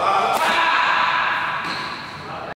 Amém.